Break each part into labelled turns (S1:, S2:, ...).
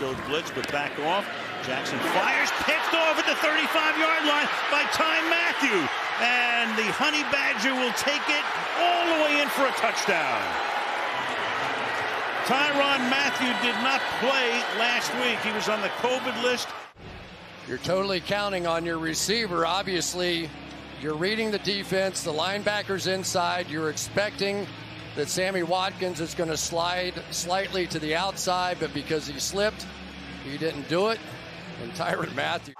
S1: showed blitz, but back off. Jackson fires, picked off at the 35-yard line by Ty Mathieu. And the Honey Badger will take it all the way in for a touchdown. Tyrann Mathieu did not play last week. He was on the COVID list.
S2: You're totally counting on your receiver. Obviously, you're reading the defense. The linebacker's inside. You're expecting that Sammy Watkins is going to slide slightly to the outside, but because he slipped, he didn't do it. And Tyrann Mathieu.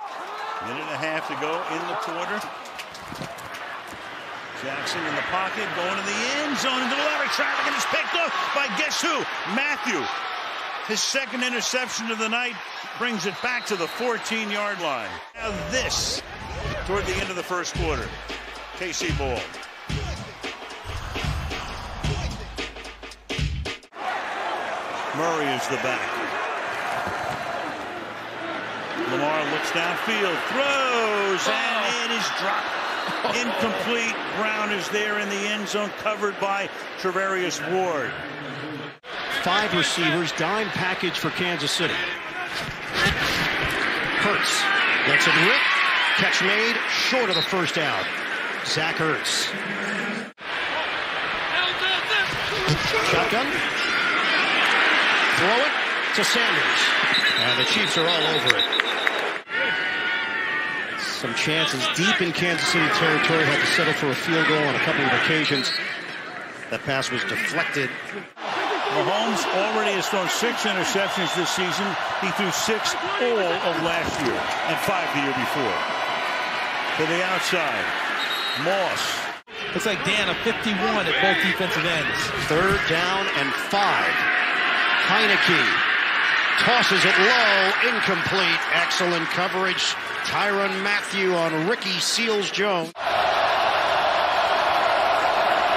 S1: Minute and a half to go in the quarter. Jackson in the pocket, going to the end zone into the lever traffic, and it's picked up by guess who? Mathieu. His second interception of the night brings it back to the 14-yard line. Now this toward the end of the first quarter. KC ball. Murray is the back. Lamar looks downfield, throws, and it is dropped. Incomplete. Brown is there in the end zone, covered by Charvarius Ward.
S3: Five receivers, dime package for Kansas City. Hurts gets it rip. Catch made, short of the first down. Zach Ertz. Shotgun. Throw it to Sanders. And the Chiefs are all over it. Some chances deep in Kansas City territory. Had to settle for a field goal on a couple of occasions. That pass was deflected.
S1: Mahomes already has thrown six interceptions this season. He threw six all of last year and five the year before. To the outside, Moss.
S4: Looks like Dan a 51 at both defensive ends.
S3: Third down and five. Heinicke tosses it low, incomplete. Excellent coverage. Tyrann Mathieu on Ricky Seals-Jones.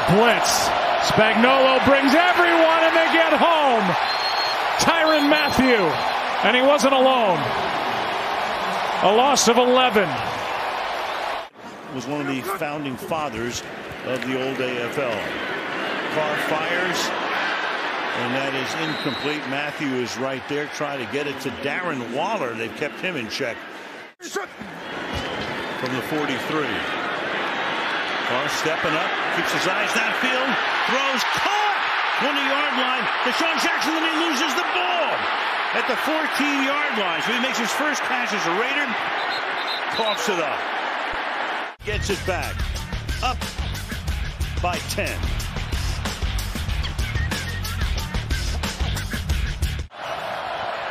S5: Blitz. Spagnuolo brings everyone and they get home. Tyrann Mathieu. And he wasn't alone. A loss of 11.
S1: Was one of the founding fathers of the old AFL. Carr fires, and that is incomplete. Mathieu is right there trying to get it to Darren Waller. They've kept him in check. From the 43. Carr stepping up, keeps his eyes downfield, throws, caught! 20-yard line. DeSean Jackson, then he loses the ball at the 14-yard line. So he makes his first catch as a Raider, coughs it up, gets it back, up by 10.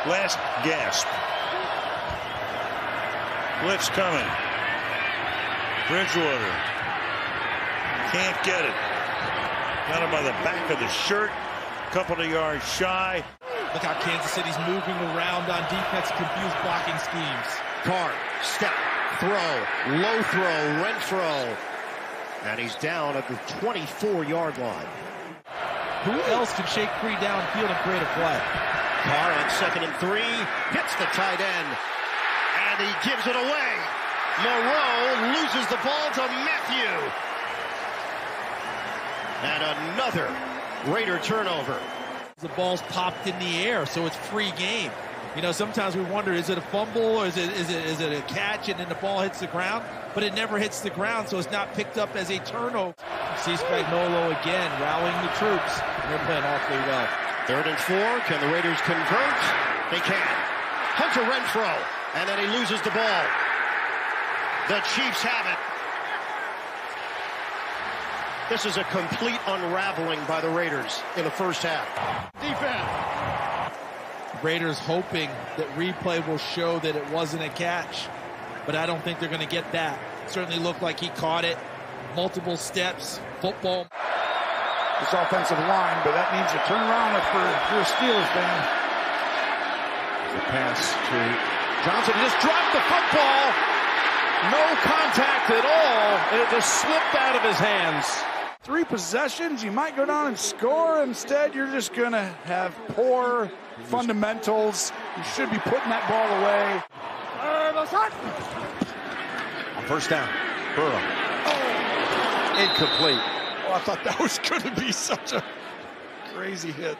S1: Last gasp. Blitz coming. Bridgewater. Can't get it. Got him by the back of the shirt. Couple of yards shy.
S4: Look how Kansas City's moving around on defense, confused blocking schemes.
S3: Carr, step, throw, low throw, Renfrow. And he's down at the 24-yard line.
S4: Who else can shake free downfield and create a play?
S3: Carr on second and three, hits the tight end, and he gives it away. Moreau loses the ball to Mathieu. And another Raider turnover.
S4: The ball's popped in the air, so it's free game. You know, sometimes we wonder, is it a fumble or is it, is it, is it a catch and then the ball hits the ground? But it never hits the ground, so it's not picked up as a turnover. See Spagnuolo again rallying the troops. They're playing awfully well.
S3: Third and four. Can the Raiders convert? They can. Hunter Renfrow. And then he loses the ball. The Chiefs have it. This is a complete unraveling by the Raiders in the first half.
S4: Defense. Raiders hoping that replay will show that it wasn't a catch, but I don't think they're going to get that. Certainly looked like he caught it. Multiple steps. Football.
S5: This offensive line, but that means a turnaround for, for a Steelers fan.
S3: The pass to Johnson. Just dropped the football. No contact at all. And it just slipped out of his hands.
S5: Three possessions, you might go down and score. Instead, you're just going to have poor fundamentals. You should be putting that ball away.
S3: First down. Burrow. Incomplete.
S5: Oh, I thought that was going to be such a crazy hit.